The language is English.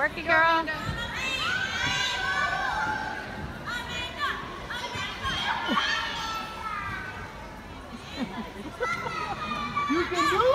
Work it, girl. you can do it.